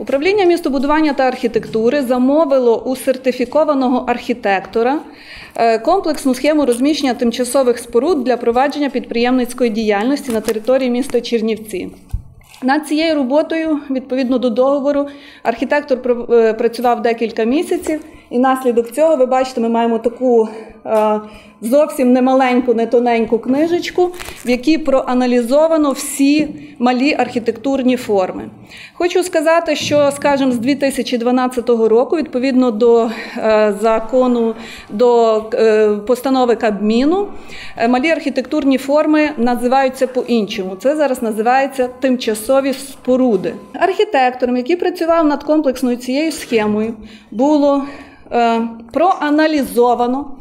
Управління містобудування та архітектури замовило у сертифікованого архітектора е, комплексну схему розміщення тимчасових споруд для провадження підприємницької діяльності на території міста Чернівці. Над цією роботою, відповідно до договору, архітектор е, працював декілька місяців, і наслідок цього ви бачите, ми маємо таку е, зовсім немаленьку, не тоненьку книжечку, в якій проаналізовано всі малі архітектурні форми. Хочу сказати, що, скажімо, з 2012 року, відповідно до е, закону, до е, постанови Кабміну, малі архітектурні форми називаються по-іншому. Це зараз називається тимчасові споруди. Архітектором, який працював над комплексною цією схемою, було проаналізовано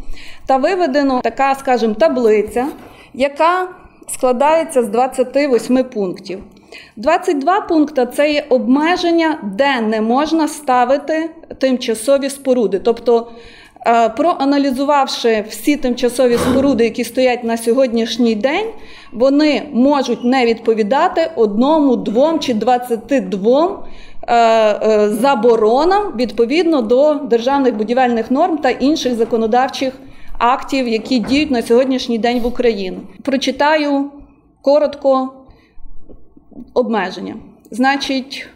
та виведено така, скажімо, таблиця, яка складається з 28 пунктів. 22 пункти це є обмеження, де не можна ставити тимчасові споруди. Тобто, е, проаналізувавши всі тимчасові споруди, які стоять на сьогоднішній день, вони можуть не відповідати одному, двом чи 22 е, е, заборонам відповідно до державних будівельних норм та інших законодавчих актів, які діють на сьогоднішній день в Україні. Прочитаю коротко обмеження. Значить,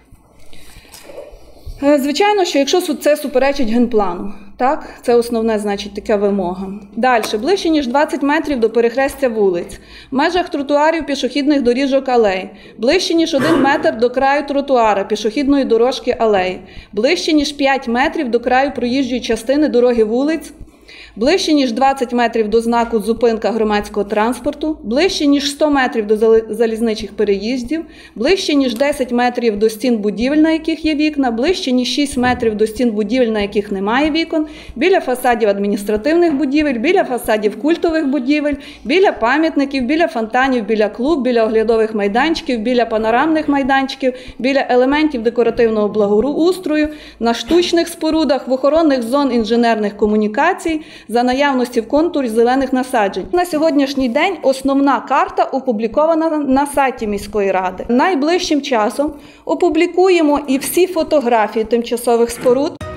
е, звичайно, що якщо це суперечить генплану, так, це основне, значить, така вимога. Далі, ближче ніж 20 метрів до перехрестя вулиць, в межах тротуарів пішохідних доріжок алей, ближче ніж 1 метр до краю тротуара пішохідної дорожки алеї, ближче ніж 5 метрів до краю проїжджої частини дороги вулиць. Ближче ніж 20 метрів до знаку зупинка громадського транспорту, ближче ніж 100 метрів до залізничних переїздів, ближче ніж 10 метрів до стін будівель, на яких є вікна, ближче ніж 6 метрів до стін будівель, на яких немає вікон, біля фасадів адміністративних будівель, біля фасадів культових будівель, біля пам'ятників, біля фонтанів, біля клуб, біля оглядових майданчиків, біля панорамних майданчиків, біля елементів декоративного благоустрою, на штучних спорудах, в охоронних зон інженерних комунікацій, за наявності в контурі зелених насаджень. На сьогоднішній день основна карта опублікована на сайті міської ради. Найближчим часом опублікуємо і всі фотографії тимчасових споруд.